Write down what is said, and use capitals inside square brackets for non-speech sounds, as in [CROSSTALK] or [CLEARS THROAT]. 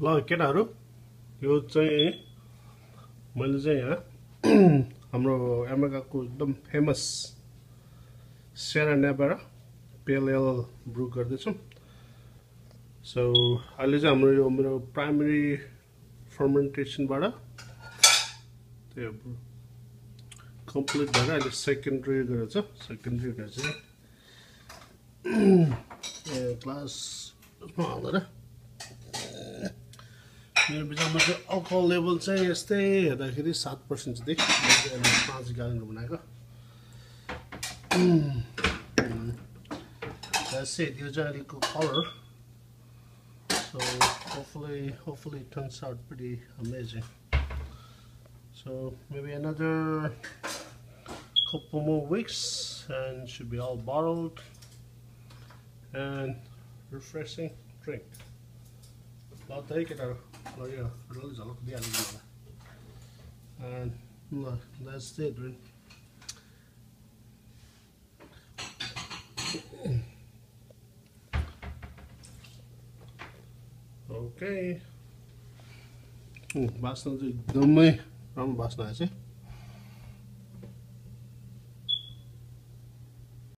ल केटाहरू यो चाहिँ मैले चाहिँ यहाँ [CLEARS THROAT] हाम्रो अमेरिकाको एकदम फेमस सेरा नेबारा पेल ब्रु गर्दैछौँ। सो अहिले चाहिँ हाम्रो यो मेरो प्राइमेरी फर्मेन्टेसनबाट त्यो कम्प्लिट भएर अहिले सेकेन्ड्री गरेर छ। सेकेन्ड्री गरेर चाहिँ [CLEARS THROAT] ग्लासमा हालेर मेरो विचारमा चाहिँ अल्कोहल लेभल चाहिँ यस्तै हेर्दाखेरि सात पर्सेन्ट चाहिँ पाँच ग्यालेन्डर बनाएको That's it, यो चाहिँ अहिलेको colour So hopefully, hopefully it turns out pretty amazing. So maybe another couple more weeks and should be all bottled and refreshing drink. ल धेरै केटाहरू झलक लके बासन चाहिँ एकदमै राम्रो बासना आएछ